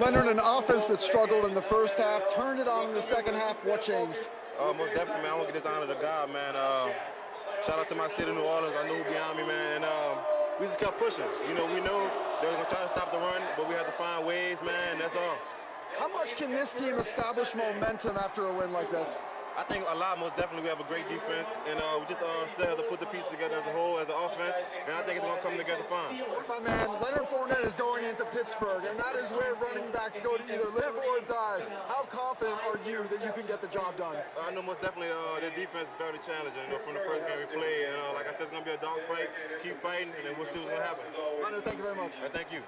Leonard, an offense that struggled in the first half, turned it on in the second half. What changed? Uh, most definitely, man. I want to get this honor to God, man. Uh, shout out to my city, New Orleans. I know who behind me, man. And uh, we just kept pushing. You know, we know they were going to try to stop the run, but we had to find ways, man. That's all. How much can this team establish momentum after a win like this? I think a lot, most definitely, we have a great defense, and uh, we just uh, still have to put the pieces together as a whole, as an offense, and I think it's going to together fine. My man, Leonard Fournette is going into Pittsburgh, and that is where running backs go to either live or die. How confident are you that you can get the job done? I know most definitely uh, the defense is very challenging. You know, from the first game we played, and uh, like I said, it's going to be a dog fight. Keep fighting, and then we'll see what's going to happen. Leonard, thank you very much. thank you.